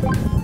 you